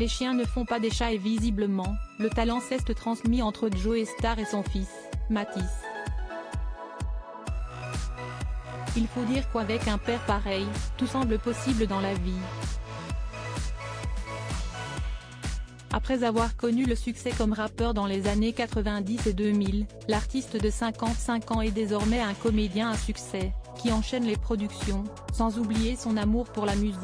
Les chiens ne font pas des chats et visiblement, le talent s'est transmis entre Joe Star et son fils, Matisse. Il faut dire qu'avec un père pareil, tout semble possible dans la vie. Après avoir connu le succès comme rappeur dans les années 90 et 2000, l'artiste de 55 ans est désormais un comédien à succès, qui enchaîne les productions, sans oublier son amour pour la musique.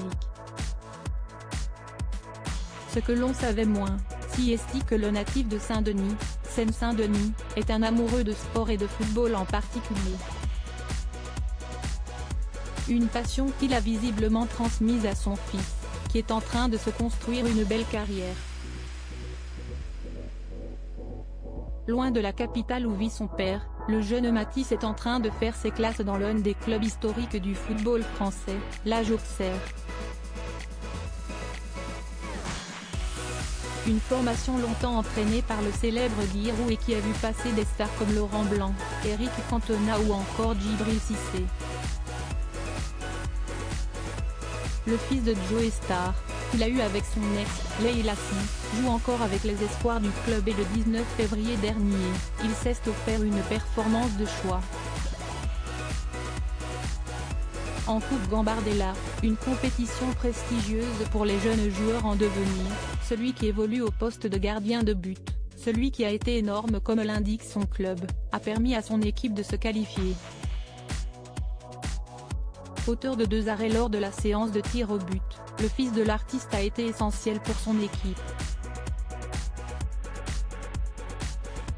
Ce que l'on savait moins, si est que le natif de Saint-Denis, Seine-Saint-Denis, est un amoureux de sport et de football en particulier. Une passion qu'il a visiblement transmise à son fils, qui est en train de se construire une belle carrière. Loin de la capitale où vit son père, le jeune Matisse est en train de faire ses classes dans l'un des clubs historiques du football français, l'Age Une formation longtemps entraînée par le célèbre Giroud et qui a vu passer des stars comme Laurent Blanc, Eric Cantona ou encore Djibril Cissé. Le fils de Joe Star, qu'il a eu avec son ex, Leila Si, joue encore avec les espoirs du club et le 19 février dernier, il s'est offert une performance de choix. En Coupe Gambardella, une compétition prestigieuse pour les jeunes joueurs en devenir, celui qui évolue au poste de gardien de but, celui qui a été énorme comme l'indique son club, a permis à son équipe de se qualifier. Auteur de deux arrêts lors de la séance de tir au but, le fils de l'artiste a été essentiel pour son équipe.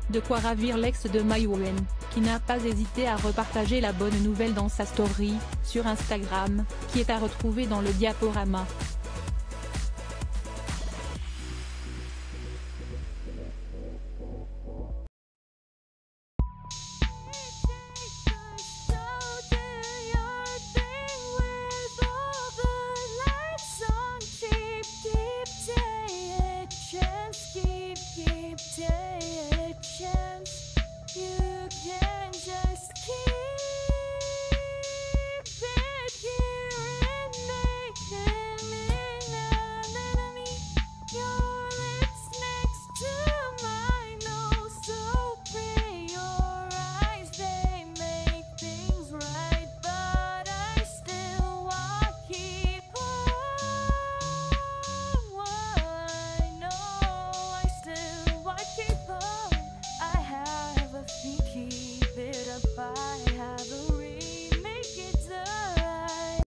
De quoi ravir l'ex de Mayouen, qui n'a pas hésité à repartager la bonne nouvelle dans sa story, sur Instagram, qui est à retrouver dans le diaporama.